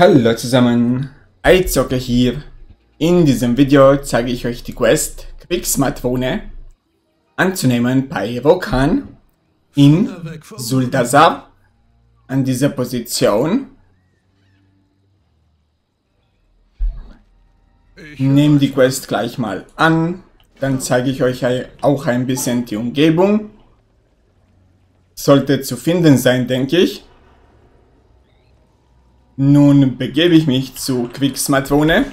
Hallo zusammen, Eizocker hier. In diesem Video zeige ich euch die Quest Kriegsmatrone anzunehmen bei Rokan in Suldasab an dieser Position. Nehme die Quest gleich mal an, dann zeige ich euch auch ein bisschen die Umgebung. Sollte zu finden sein, denke ich. Nun begebe ich mich zu Quicksmatrone.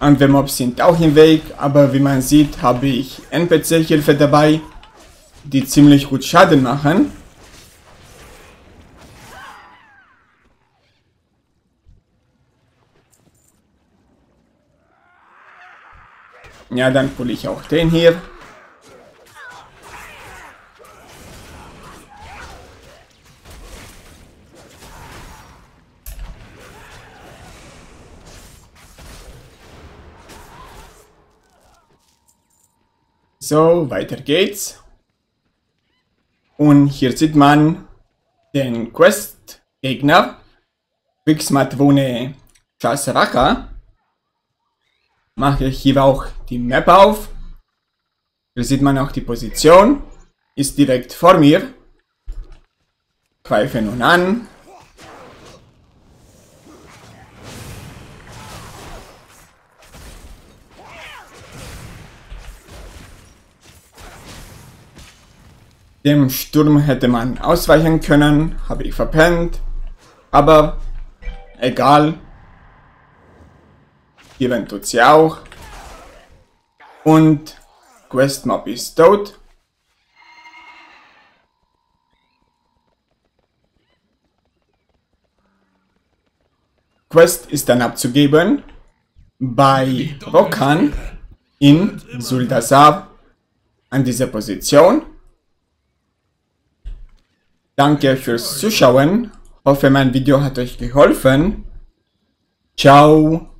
Andere Mobs sind auch im Weg, aber wie man sieht, habe ich NPC-Hilfe dabei, die ziemlich gut Schaden machen. Ja, dann pulle ich auch den hier. So, weiter geht's. Und hier sieht man den Quest-Gegner, Wixmatvone Chasraka. Mache ich hier auch die Map auf. Hier sieht man auch die Position. Ist direkt vor mir. Greife nun an. Dem Sturm hätte man ausweichen können, habe ich verpennt. Aber egal. Geben tut sie auch. Und Quest Mob ist tot. Quest ist dann abzugeben bei Rokan in Suldasab an dieser Position. Danke fürs Zuschauen. Hoffe, mein Video hat euch geholfen. Ciao.